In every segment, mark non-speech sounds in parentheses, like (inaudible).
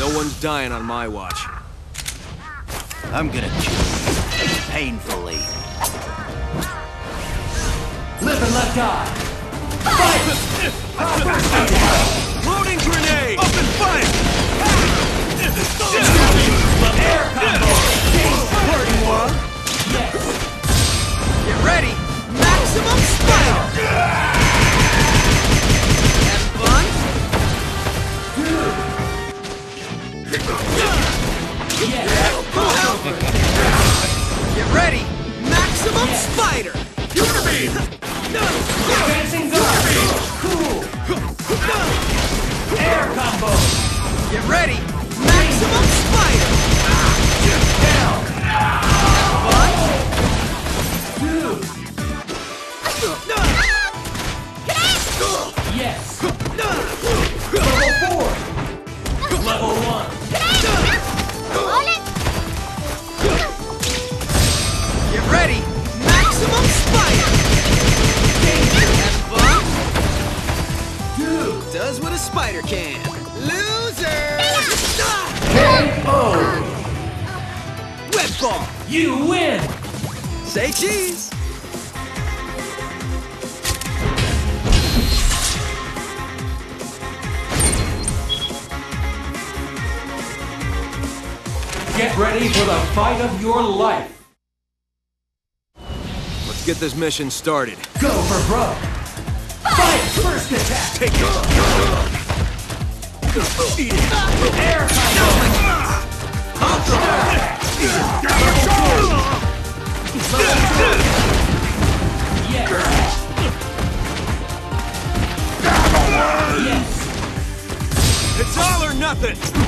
No one's dying on my watch. I'm gonna kill you. Painfully. Live and let die! Loading grenade! Open fire! Air combo! Get ready! Maximum spider! Get ready! Ready for the fight of your life! Let's get this mission started. Go for broke! Fight! First attack! Take it! Eat it! Air! Yes! It's all or nothing!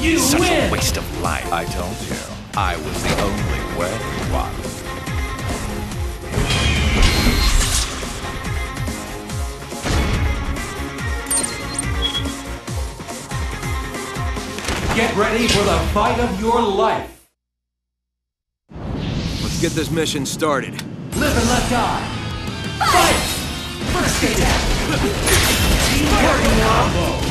You Such win! a waste of life. I told you, I was the only worthy one. Get ready for the fight of your life! Let's get this mission started. Live and let die! Fight! First attack! (laughs) Combo!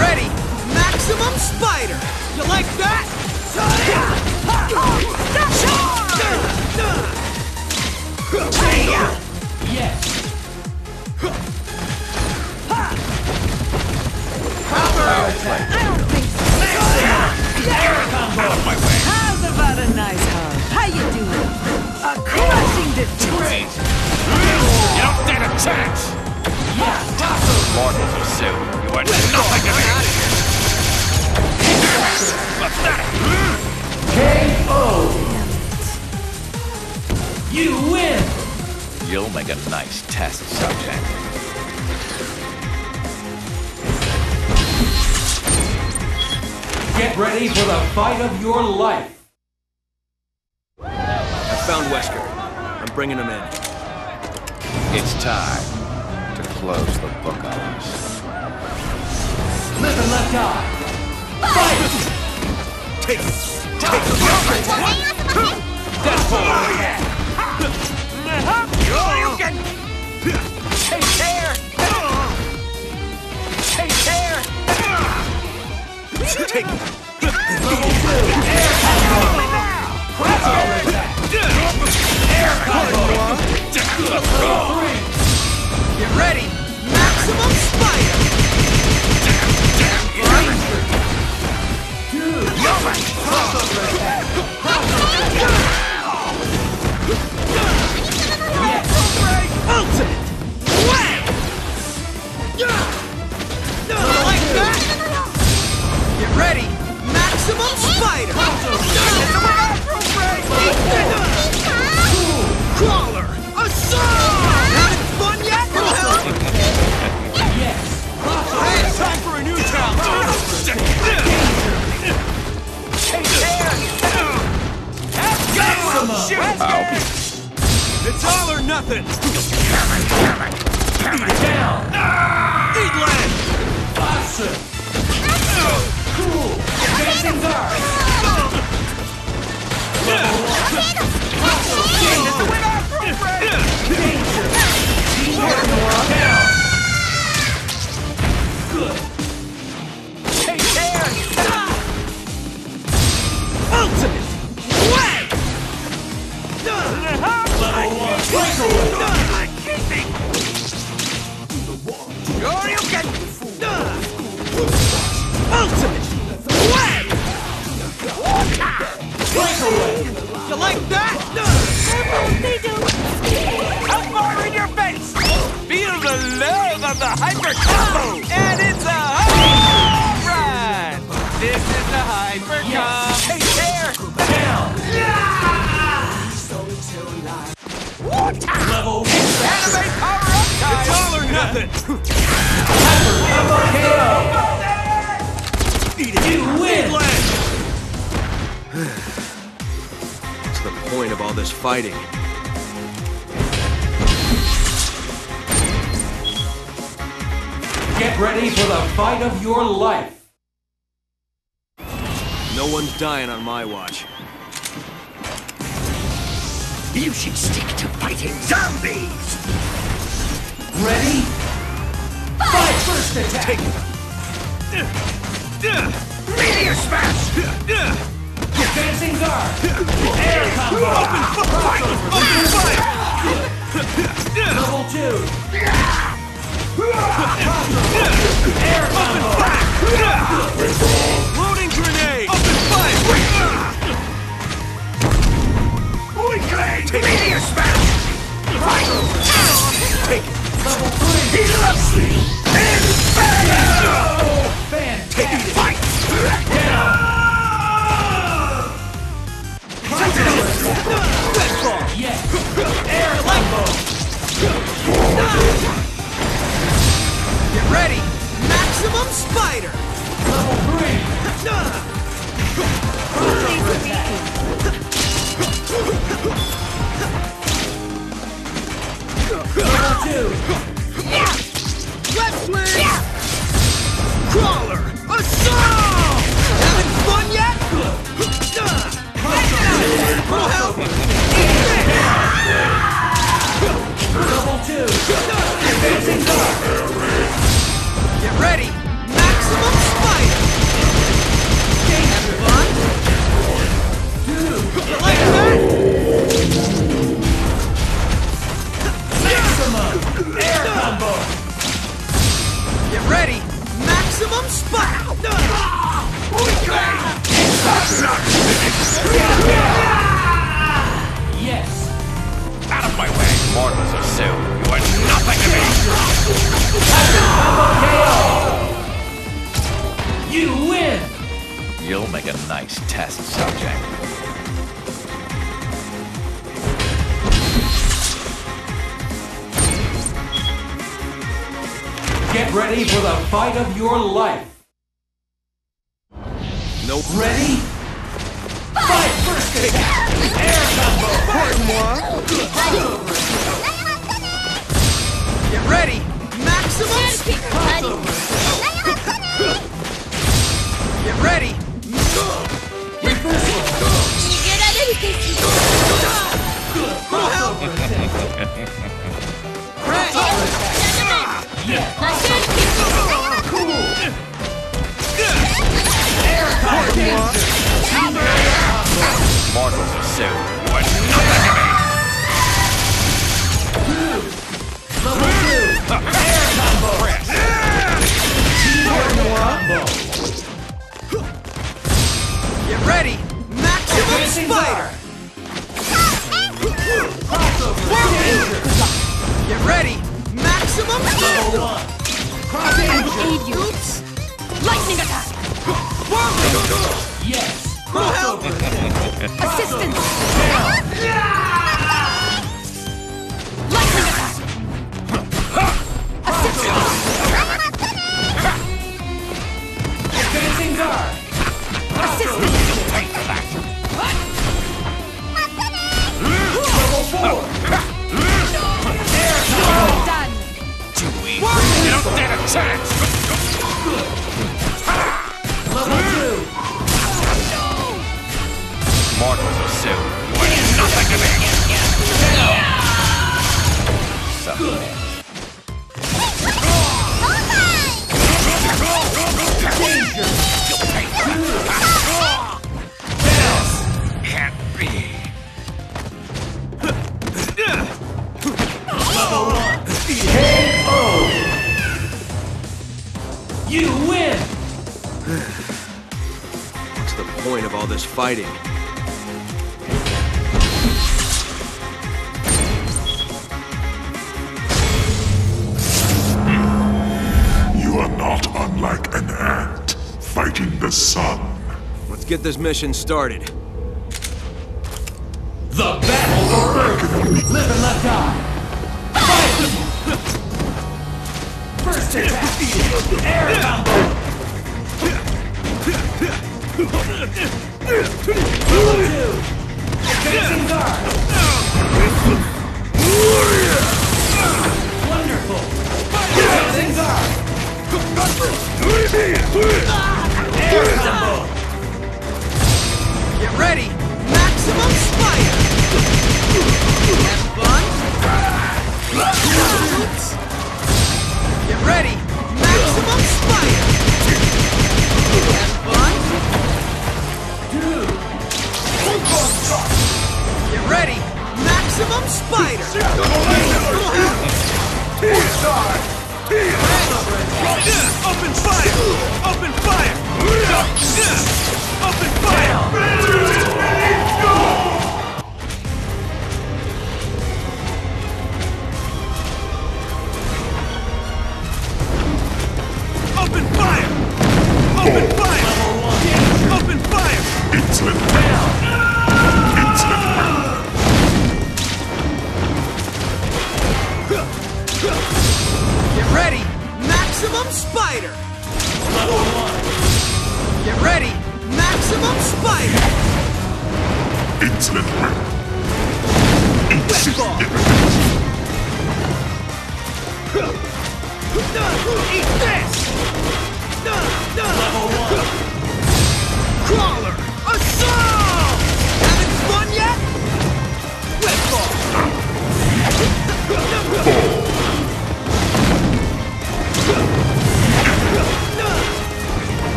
Ready! Maximum spider! You like that? You win. You'll make a nice test subject. Get ready for the fight of your life. I found Wesker. I'm bringing him in. It's time to close the book on us. Live and let die. Fight! Take it! Take it! Take it! Nothing! The hyper combo, and it's a home run. This is the hyper Yes. Take care. Down. Level one. Anime power up time. It's all or nothing! KO. Eat it! You win. Eat! What's the point of all this fighting? Get ready for the fight of your life. No one's dying on my watch. You should stick to fighting zombies. Ready? Fight! First attack. Meteor smash. Advancing guard. Air combo. Level Ready! Maximum Spider! Level 3! (laughs) Level 2! of your life. No. Ready? Fight! First attack! Air combo! Pardon Get ready! Maximum speed! Get ready! Reversal! Ready! Marvelous soon. Assistance! (laughs) You win! What's the point of all this fighting? You are not unlike an ant, fighting the sun. Let's get this mission started. The battle for Earth! Live and let die! First is. Air combo. Rule two. Advancing guard. Wonderful. Advancing guard. Air combo. Get ready. Maximum fire. Have fun.